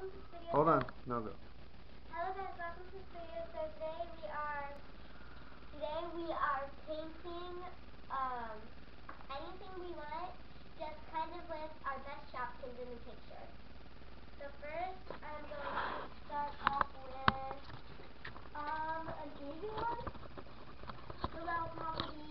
to Hold on, no go. Hello guys, welcome to Studio So today we are today we are painting um anything we want, just kind of with our best Shopkins in the picture. So first I'm going to start off with um a navy one. So that will probably be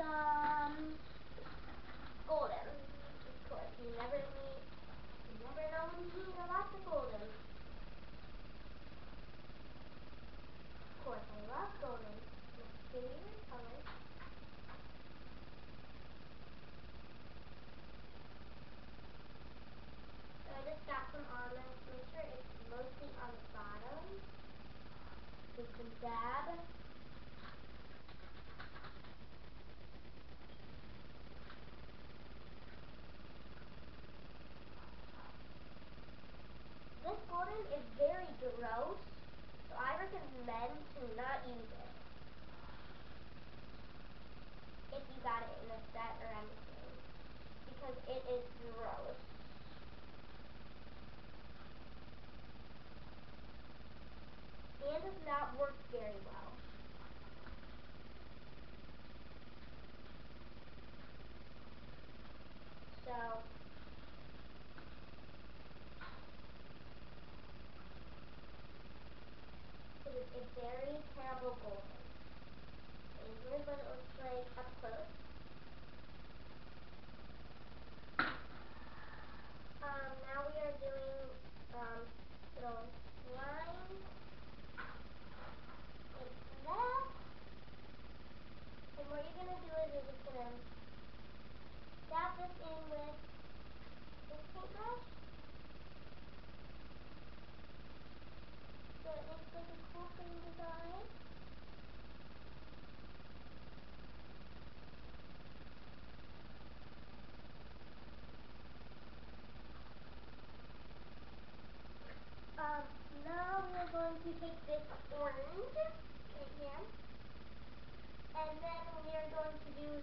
Some golden. Of course, you never need, you never know when you need a lot of golden. Of course, I love golden. My favorite color. So I just got some almonds. Make sure it's mostly on the bottom. Take some dab. one is very gross, so I recommend to not use it. If you got it in a set or anything. Because it is gross. a very terrible goaltender. He really was playing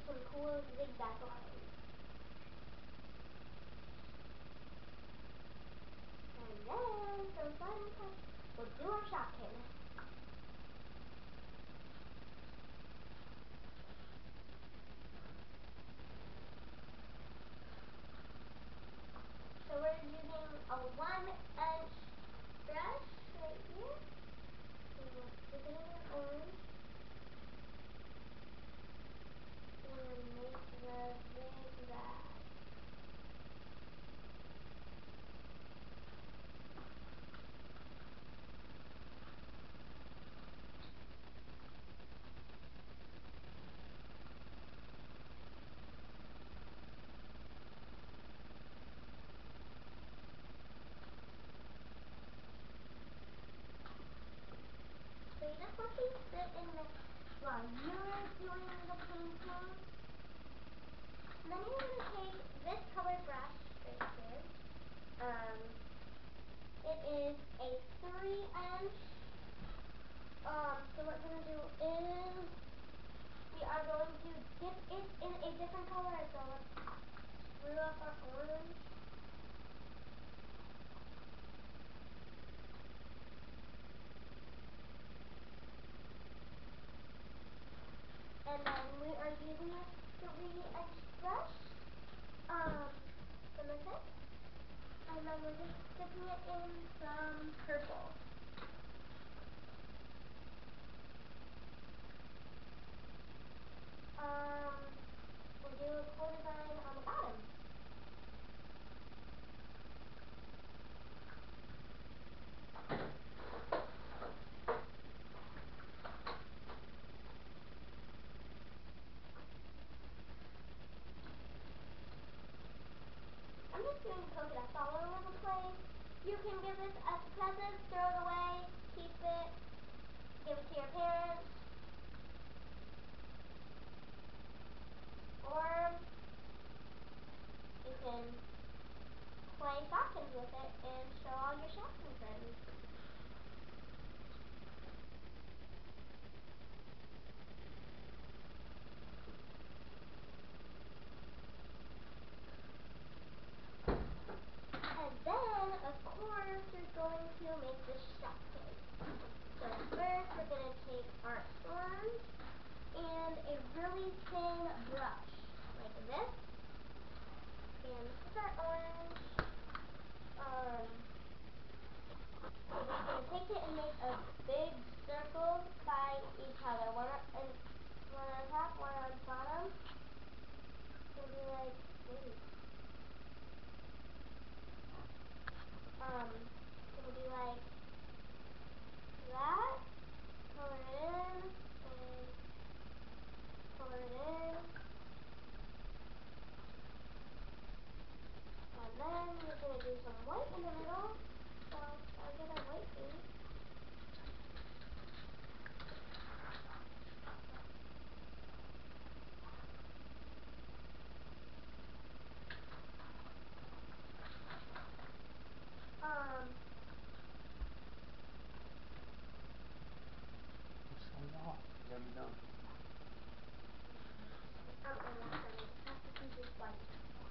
some cool zigzag lines. And then, those buttercups will do our shopping. Oh, no. we're just dipping it in some purple. Um, we'll do a quarter vine on the bottom. I'm just doing polka dots present as a present, throw it away, keep it, give it to your parents, or you can play Falcons with it and show all your Falcon friends.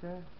there?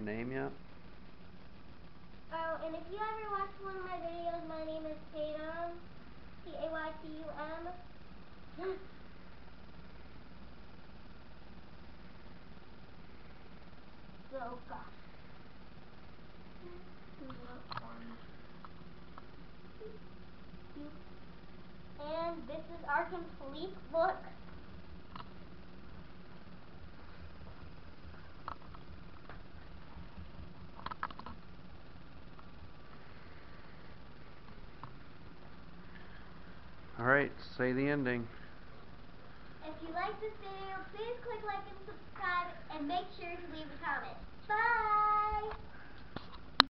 your name yet? Oh, and if you ever watch one of my videos, my name is Taytum. T-A-Y-T-U-M. so, gosh. And this is our complete book. Alright, say the ending. If you like this video, please click like and subscribe, and make sure to leave a comment. Bye!